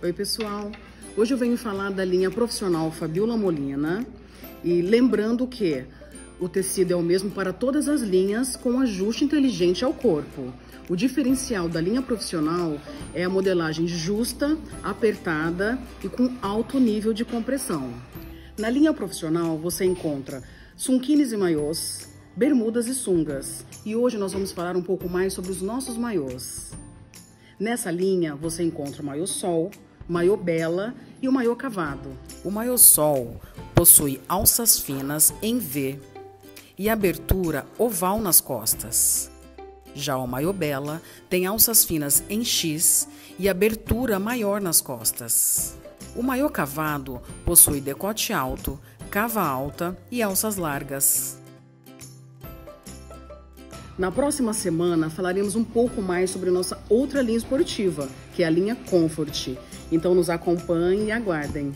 Oi, pessoal. Hoje eu venho falar da linha profissional Fabiola Molina e lembrando que o tecido é o mesmo para todas as linhas com ajuste inteligente ao corpo. O diferencial da linha profissional é a modelagem justa, apertada e com alto nível de compressão. Na linha profissional você encontra sunquines e maiôs, bermudas e sungas. E hoje nós vamos falar um pouco mais sobre os nossos maiôs. Nessa linha você encontra o maiô sol, maiô bela e o maiô cavado. O maiô sol possui alças finas em V e abertura oval nas costas. Já o maiô bela tem alças finas em X e abertura maior nas costas. O maiô cavado possui decote alto, cava alta e alças largas. Na próxima semana falaremos um pouco mais sobre nossa outra linha esportiva, que é a linha Comfort. Então nos acompanhem e aguardem.